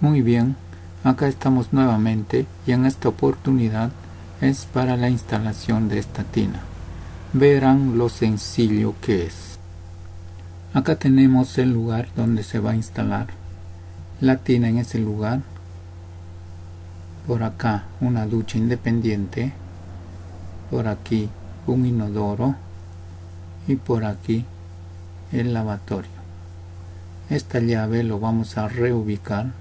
Muy bien, acá estamos nuevamente y en esta oportunidad es para la instalación de esta tina. Verán lo sencillo que es. Acá tenemos el lugar donde se va a instalar la tina en ese lugar. Por acá una ducha independiente. Por aquí un inodoro. Y por aquí el lavatorio. Esta llave lo vamos a reubicar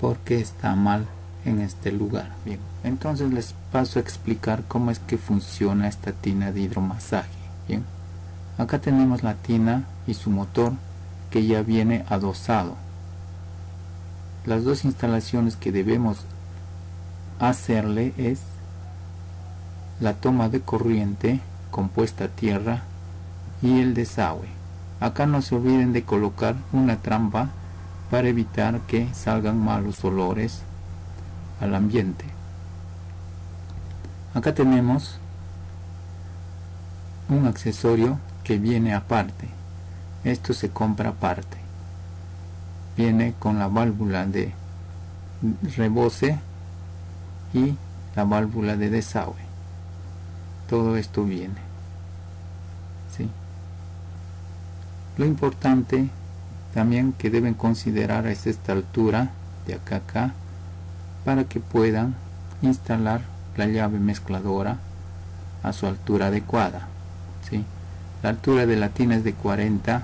porque está mal en este lugar. Bien, entonces les paso a explicar cómo es que funciona esta tina de hidromasaje. Bien, acá tenemos la tina y su motor que ya viene adosado. Las dos instalaciones que debemos hacerle es la toma de corriente compuesta tierra y el desagüe. Acá no se olviden de colocar una trampa para evitar que salgan malos olores al ambiente. Acá tenemos un accesorio que viene aparte. Esto se compra aparte. Viene con la válvula de rebose y la válvula de desagüe. Todo esto viene. ¿Sí? Lo importante también que deben considerar es esta altura de acá acá para que puedan instalar la llave mezcladora a su altura adecuada ¿sí? la altura de la tina es de 40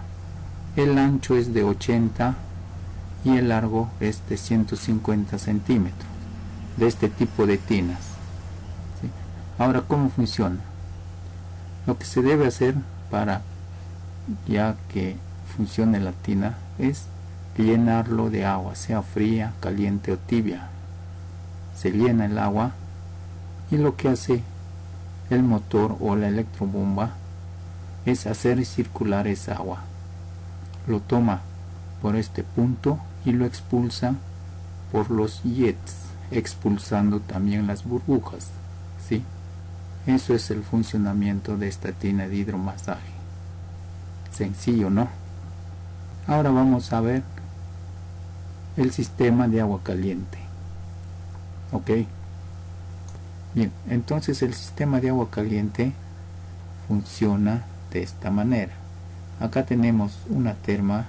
el ancho es de 80 y el largo es de 150 centímetros de este tipo de tinas ahora cómo funciona lo que se debe hacer para ya que funcione la tina es llenarlo de agua, sea fría, caliente o tibia. Se llena el agua y lo que hace el motor o la electrobomba es hacer circular esa agua. Lo toma por este punto y lo expulsa por los jets, expulsando también las burbujas. ¿sí? Eso es el funcionamiento de esta tina de hidromasaje. Sencillo, ¿no? Ahora vamos a ver el sistema de agua caliente. Ok. Bien, entonces el sistema de agua caliente funciona de esta manera. Acá tenemos una terma.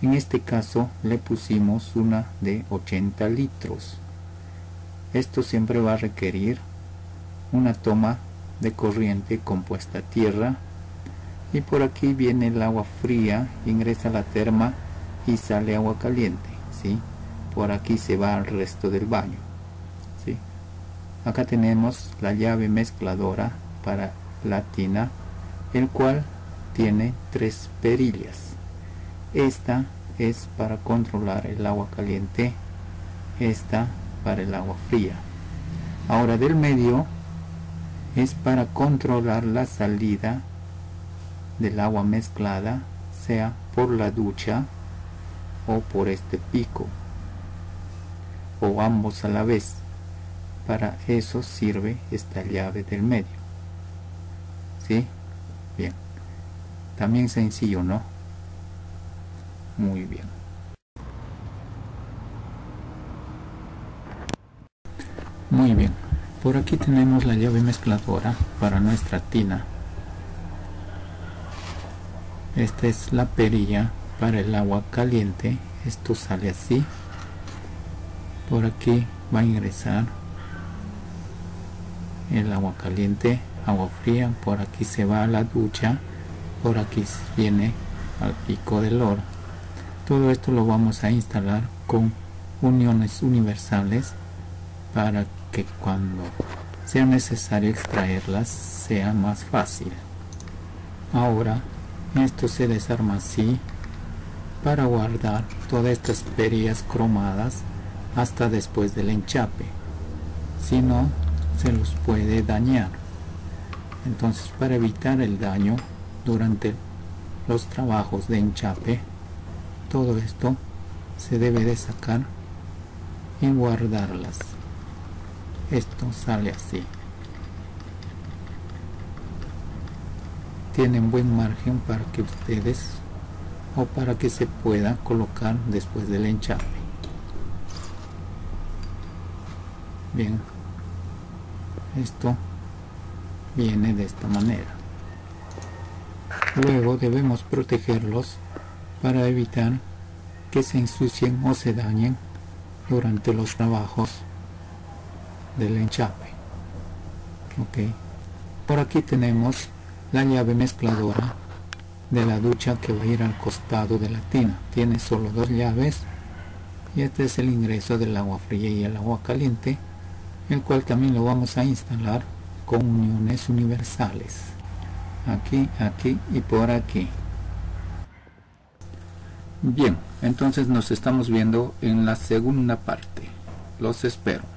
En este caso le pusimos una de 80 litros. Esto siempre va a requerir una toma de corriente compuesta a tierra y por aquí viene el agua fría ingresa a la terma y sale agua caliente ¿sí? por aquí se va al resto del baño ¿sí? acá tenemos la llave mezcladora para la tina el cual tiene tres perillas esta es para controlar el agua caliente esta para el agua fría ahora del medio es para controlar la salida del agua mezclada sea por la ducha o por este pico o ambos a la vez. Para eso sirve esta llave del medio. ¿sí? bien. También sencillo ¿no? muy bien. Muy bien. Por aquí tenemos la llave mezcladora para nuestra tina esta es la perilla para el agua caliente. Esto sale así. Por aquí va a ingresar el agua caliente agua fría. Por aquí se va a la ducha. Por aquí viene al pico del oro. Todo esto lo vamos a instalar con uniones universales para que cuando sea necesario extraerlas sea más fácil. Ahora esto se desarma así para guardar todas estas perillas cromadas hasta después del enchape. Si no, se los puede dañar. Entonces, para evitar el daño durante los trabajos de enchape, todo esto se debe de sacar y guardarlas. Esto sale así. Tienen buen margen para que ustedes o para que se pueda colocar después del enchape bien. Esto viene de esta manera. Luego debemos protegerlos para evitar que se ensucien o se dañen durante los trabajos del enchape ok. Por aquí tenemos la llave mezcladora de la ducha que va a ir al costado de la tina. Tiene solo dos llaves y este es el ingreso del agua fría y el agua caliente el cual también lo vamos a instalar con uniones universales. Aquí aquí y por aquí. Bien entonces nos estamos viendo en la segunda parte. Los espero